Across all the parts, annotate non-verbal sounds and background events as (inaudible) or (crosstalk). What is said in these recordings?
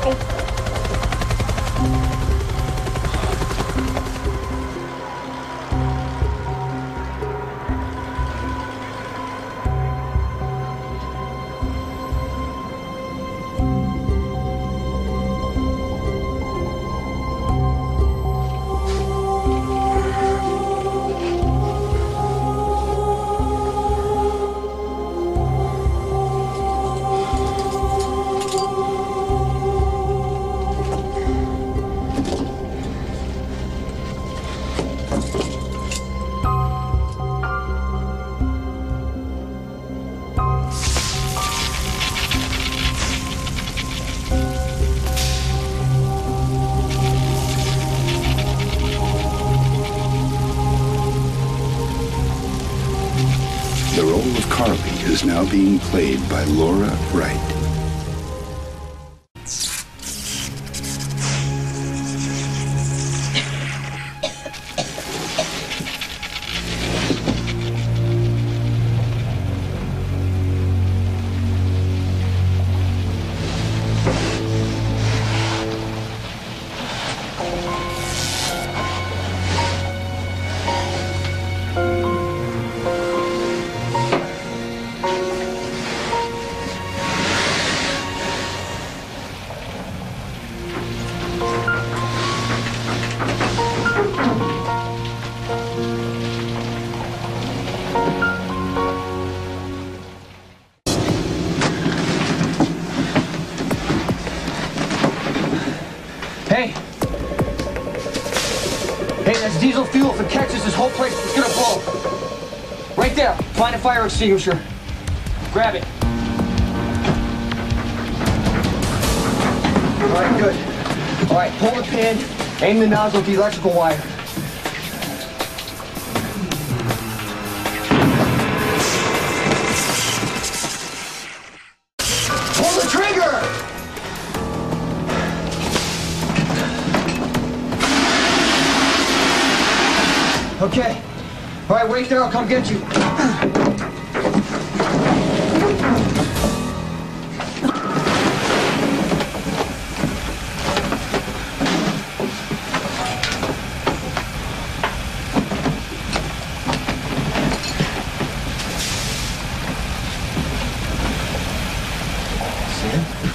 Bye. The role of Carly is now being played by Laura Wright. Diesel fuel. If it catches, this whole place is gonna blow. Right there. Find a fire extinguisher. Grab it. All right, good. All right, pull the pin, aim the nozzle at the electrical wire. Okay. All right, wait there. I'll come get you. Run.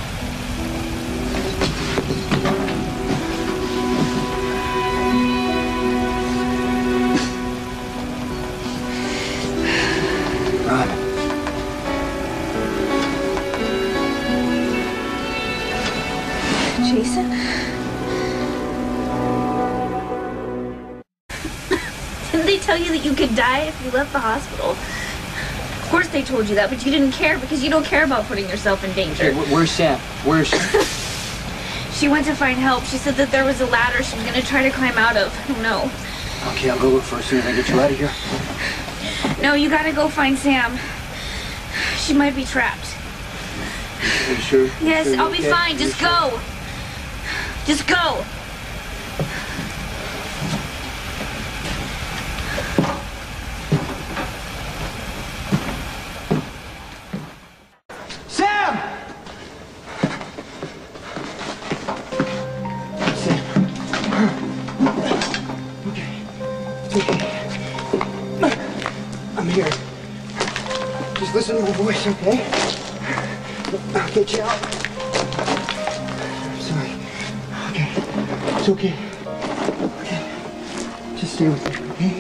Tell you that you could die if you left the hospital? Of course they told you that, but you didn't care because you don't care about putting yourself in danger. wh- where's Sam? Where's... (laughs) She went to find help. She said that there was a ladder she was going to try to climb out of. I don't know. Okay, I'll go look for her as soon as I get you out of here. No, you gotta go find Sam. She might be trapped. Are you sure? Yes, Sure I'll be okay? fine. Just sure? go. Just go. I'm here. Just listen to my voice, okay? I'll get you out. I'm sorry. Okay. It's okay. Okay. Just stay with me, okay?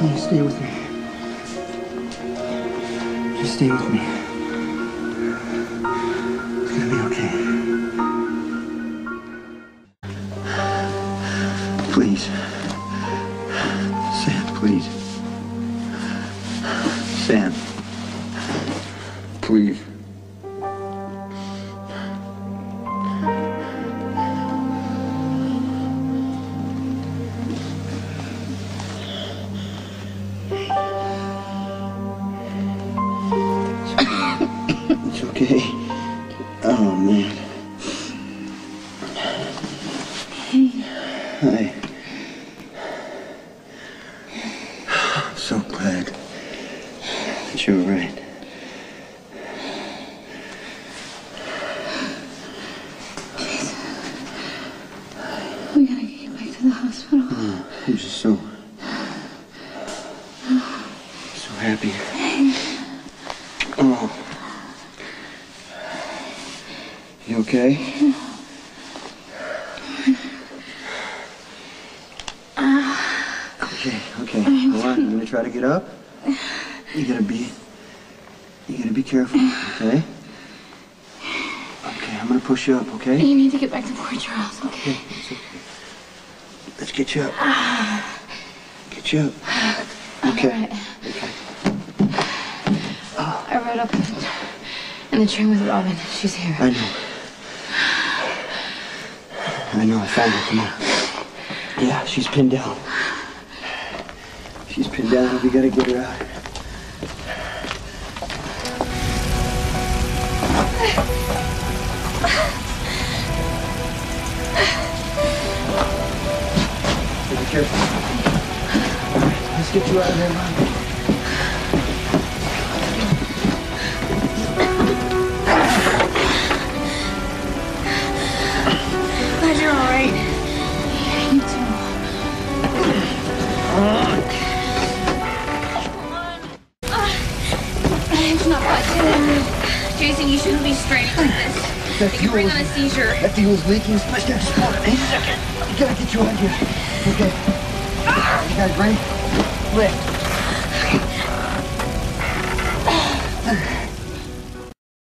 Please stay with me. Just stay with me. It's gonna be okay. Please. Sam. Please. (coughs) It's okay. Oh man. Hi. I'm so glad that you were right. We gotta get you back to the hospital. I'm just so so happy. Oh. You okay? Uh. Okay, okay. Hold on. I'm gonna try to get up. You gotta be you gotta be careful, okay? Okay, I'm gonna push you up, okay? You need to get back to Port Charles, okay? Okay, okay. Let's get you up. Get you up. Okay rode up in the train with Robin. She's here. I know. I know. I found her. Come on. Yeah, she's pinned down. She's pinned down. We gotta get her out. Be careful. All right, let's get you out of there, Mom. You could bring fuel on a is- seizure. That fuel's leaking. Let's get this water. Hey, second. We gotta get you out of here. Okay. You got a break? Lift.